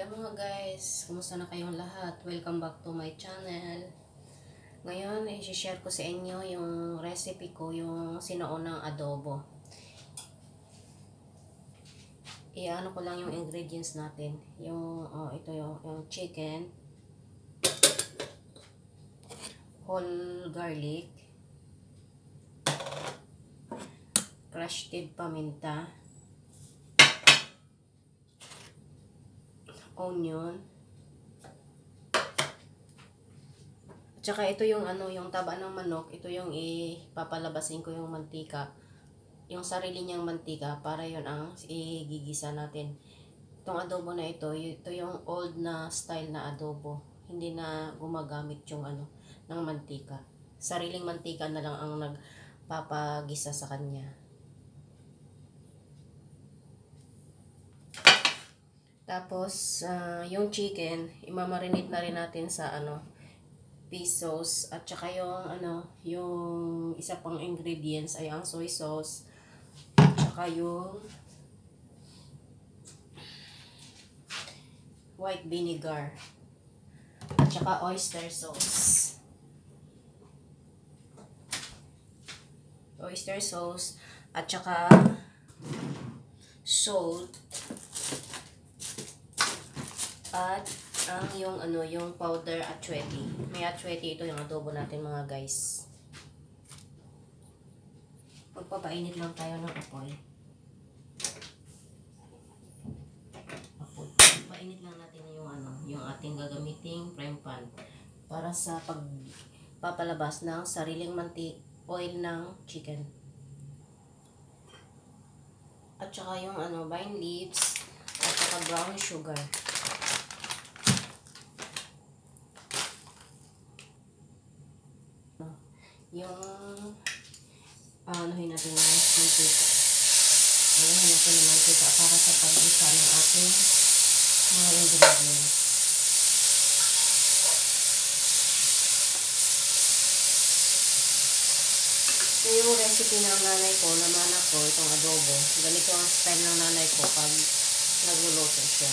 Hello mga guys, kumusta na kayong lahat? Welcome back to my channel. Ngayon, i-share ko sa inyo yung recipe ko, yung sinaunang adobo. Iano ko lang yung ingredients natin. Yung, oh, ito yung, yung chicken, whole garlic, crushed paminta, onion. At saka ito yung ano, yung taba ng manok, ito yung ipapalabasin ko yung mantika. Yung sarili niyang mantika para yon ang igigisa natin. Itong adobo na ito, ito yung old na style na adobo. Hindi na gumagamit yung ano ng mantika. Sariling mantika na lang ang nagpapagisa sa kanya. Tapos, uh, yung chicken, imamarinate na rin natin sa ano, sauce. At saka yung, ano, yung isa pang ingredients ay ang soy sauce. At saka yung white vinegar. At saka oyster sauce. Oyster sauce. At saka salt at ang yung ano, yung powder atchweti. May atchweti ito yung adobo natin mga guys. Pagpapainit lang tayo ng apoy. Apoy. Painit lang natin yung ano, yung ating gagamiting prime pan para sa pagpapalabas ng sariling mantik oil ng chicken. At saka yung ano, vine leaves at saka brown sugar. Yung uh, anuhin natin yung mantika. Anuhin natin yung mantika para sa pag-isa ng ating mga ingredients. Ito yung recipe ng nanay ko, na anak ko, itong adobo. Ganito ang style ng nanay ko pag nagluluto siya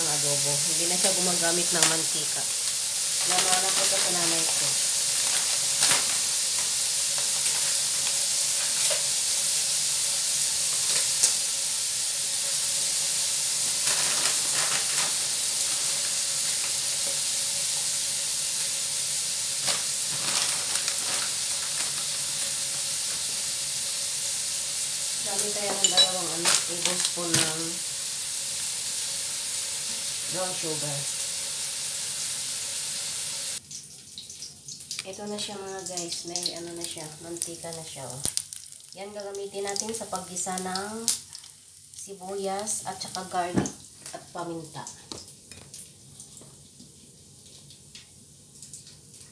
ng adobo. Hindi na siya gumagamit ng mantika. Namanak ko ito sa nanay ko. Sabi tayo ng dalawang ano, tablespoon ng brown sugar. Ito na siya mga guys. May ano na siya. Mantika na siya. Oh. Yan gagamitin natin sa paggisa ng sibuyas at saka garlic at paminta.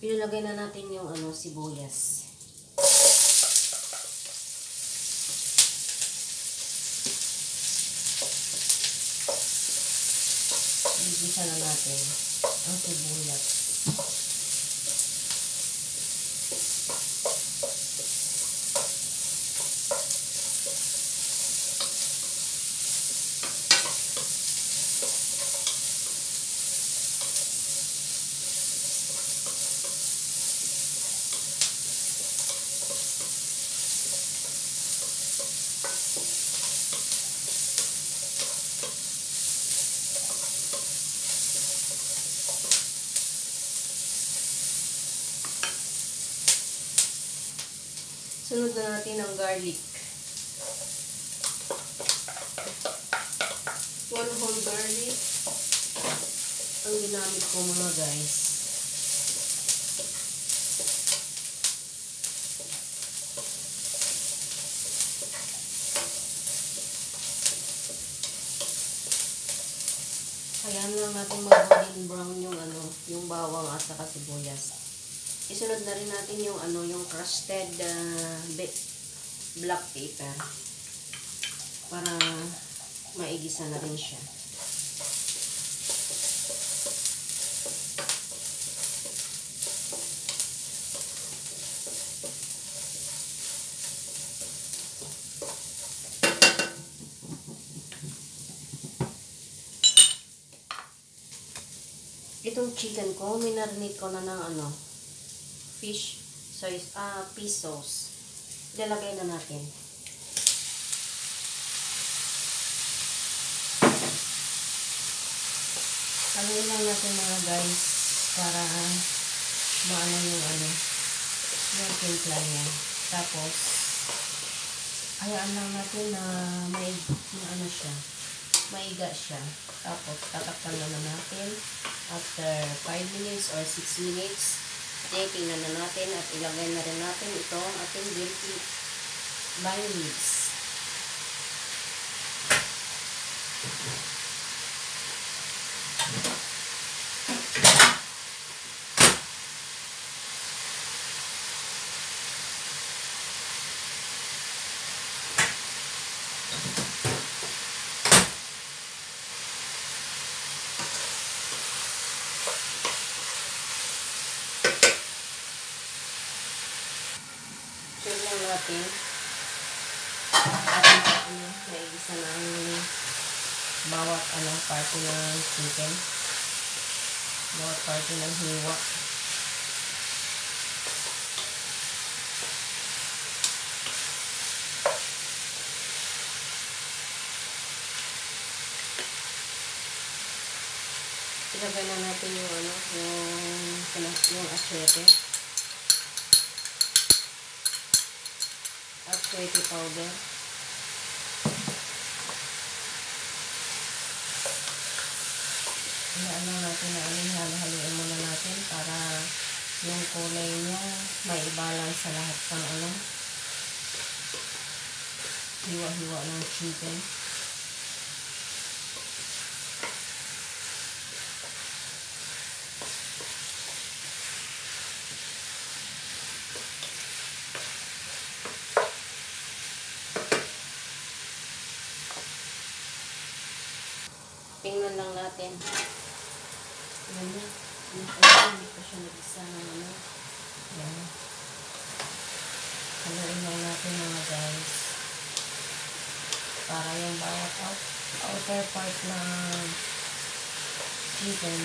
Pinalagay na natin yung ano sibuyas. Igisa na natin ang sibuyas. Sunod na natin ang garlic. One whole garlic ang ginamit ko mga guys. Kaya lang natin mag-golden brown yung ano, yung bawang at saka sibuyas. Isunod na rin natin yung ano, yung crusted uh, black pepper para maigisa na rin siya. Itong chicken ko, minarinate ko na ng ano, fish, soy, fish sauce. Ilalagay na natin. Haluin lang natin mga guys para maano yung ano, yung timpla niya. Tapos, hayaan lang natin na may, na ano siya, maiga siya. Tapos, tatakpan na natin after 5 minutes or 6 minutes. Tingnan na natin at ilagay na rin natin itong ating guilty vine leaves. Sure lang natin. At ano, naigisa na ang bawat ano, parte ng chicken. Bawat parte ng hiwa. Ilagay na natin yung ano, yung, yung asyete. at chili powder. Lang natin na ano, halo-haloin muna natin para yung kulay niya may sa lahat ng ano, hiwa-hiwa ng chicken. Tingnan lang natin. Yan na. Hindi pa siya nag-isa ng ano. Yan. Haluin lang natin mga guys. Para yung bawat out, outer part ng chicken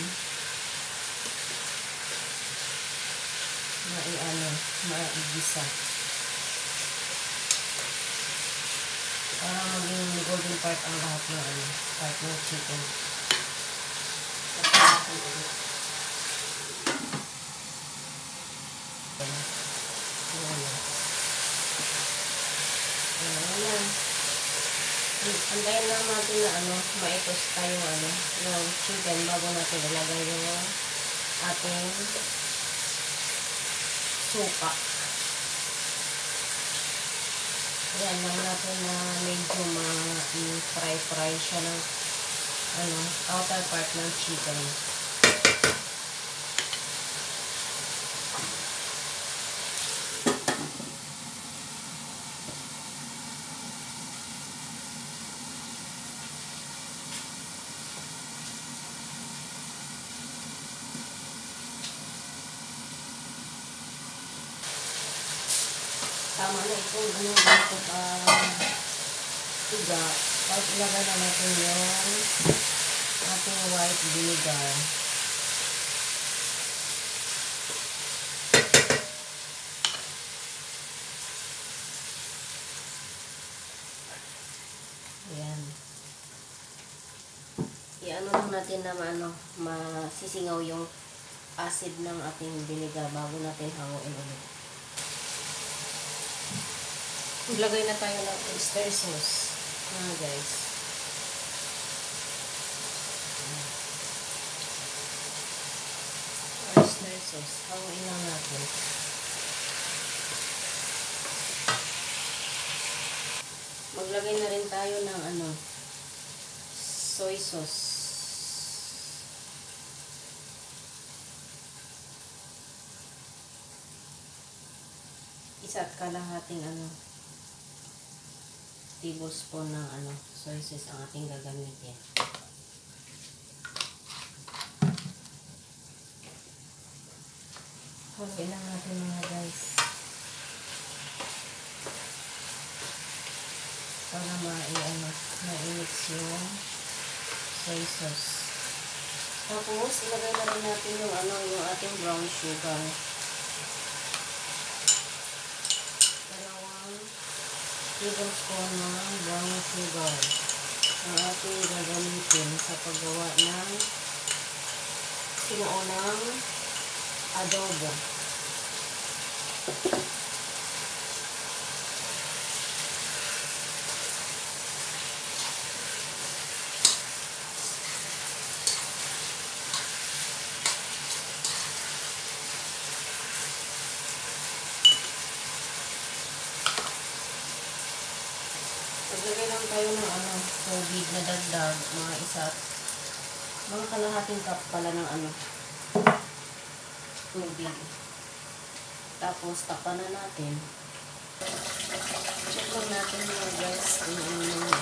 mai-ano, maigisa. Part ang lahat ng ano, part ng chicken. Tapos natin ulit. Antayin lang natin na ano, maitos tayo ano, ng chicken bago natin ilagay yung ating suka. Ayan lang natin na medyo ma-fry-fry siya ng ano, outer part ng chicken. Tama na itong ano dito pa tiga. Tapos ilagay na natin yung ating white vinegar. Ayan. I-ano lang natin na ano, masisingaw yung acid ng ating vinegar bago natin hanguin ulit. Maglagay na tayo ng oyster sauce. Mga guys. Oyster sauce. Hawain lang natin. Maglagay na rin tayo ng ano, soy sauce. Isa at kalahating ano, tablespoon ng ano, soy sauce ang ating gagamitin. Haluin lang natin mga guys. Para ma-i-ano, ma-mix yung soy sauce. Tapos, ilagay na rin natin yung ano, yung ating brown sugar. Tablespoon ng brown sugar ang ating gagamitin sa paggawa ng sinaunang adobo. Maglagay lang tayo ng ano, tubig na dagdag, mga isa, mga kalahating cup pala ng ano, tubig. Tapos, tapan na natin. Check lang natin mga guys kung ano na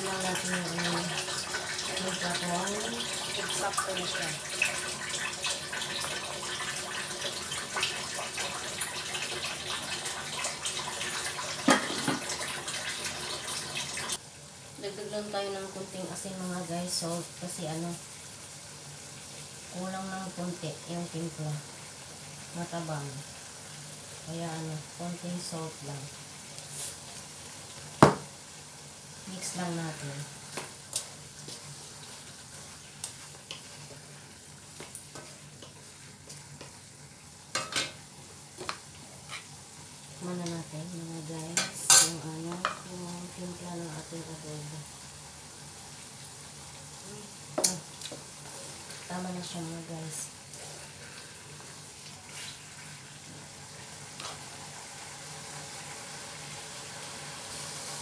Tikman lang natin yung ano. Magkakong eksakto na siya. Dagdag lang tayo ng kunting asin mga guys. Salt kasi ano kulang ng konti yung timpla. Matabang. Kaya ano, konting salt lang. Mix lang natin. Mana natin mga guys, yung ano, yung timpla ng ating adobo. Ah, tama na siya mga guys.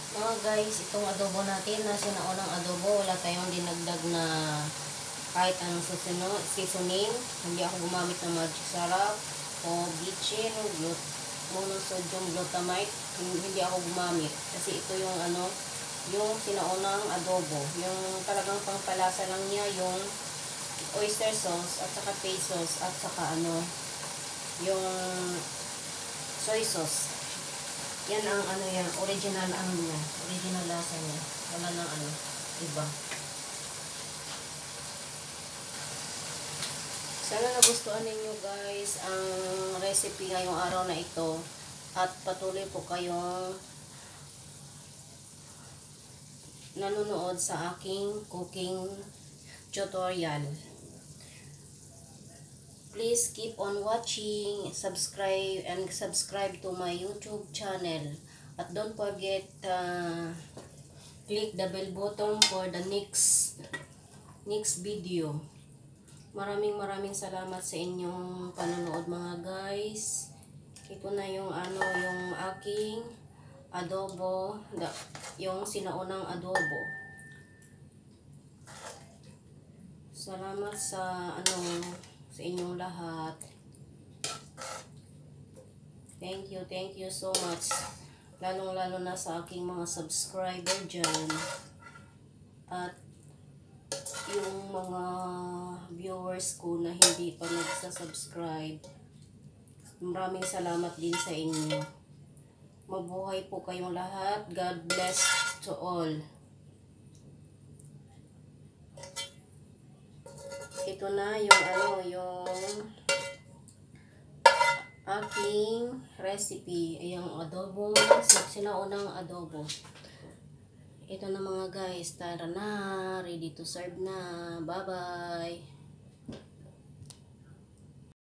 Mga guys, itong adobo natin na sinaunang adobo, wala tayong dinagdag na kahit anong susino, seasoning. Hindi ako gumamit ng magic sarap o bitchin, glut monosodium glutamate. Hindi ako gumamit kasi ito yung ano, yung sinaunang adobo. Yung talagang pangpalasa lang niya yung oyster sauce at saka sauce at saka ano, yung soy sauce. Yan ang ano yan, original ang niya, original lasa niya. Wala nang ano, iba. Sana nagustuhan ninyo guys ang recipe ngayong araw na ito at patuloy po kayong nanonood sa aking cooking tutorial. Please keep on watching, subscribe, and subscribe to my YouTube channel. At don't forget, uh, click the bell button for the next, next video. Maraming maraming salamat sa inyong panonood mga guys. Ito na yung ano, yung aking adobo, da, yung sinaunang adobo. Salamat sa ano, sa inyong lahat. Thank you, thank you so much. Lalong-lalo na sa aking mga subscriber dyan. At yung mga viewers ko na hindi pa nagsasubscribe. Maraming salamat din sa inyo. Mabuhay po kayong lahat. God bless to all. Ito na yung ano, yung aking recipe. Yung adobo, sinaunang adobo. Ito na mga guys, tara na, ready to serve na. Bye-bye!